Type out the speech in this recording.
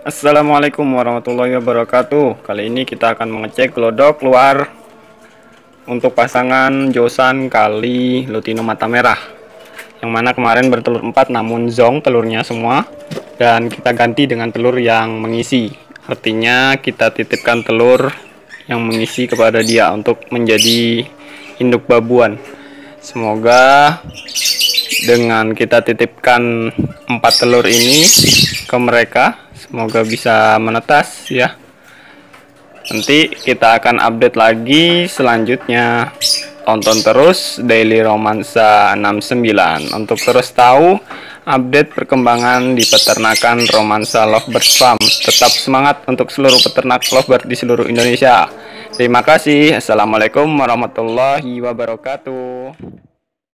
Assalamualaikum warahmatullahi wabarakatuh. Kali ini kita akan mengecek glodok luar Untuk pasangan Josan kali Lutino mata merah Yang mana kemarin bertelur 4 namun zong telurnya semua Dan kita ganti dengan telur yang mengisi. Artinya kita titipkan telur yang mengisi kepada dia Untuk menjadi induk babuan. Semoga dengan kita titipkan empat telur ini ke mereka semoga bisa menetas ya. Nanti kita akan update lagi selanjutnya. Tonton terus daily romansa 69 untuk terus tahu update perkembangan di peternakan romansa lovebird farm tetap semangat untuk seluruh peternak lovebird di seluruh Indonesia. Terima kasih. Assalamualaikum warahmatullahi wabarakatuh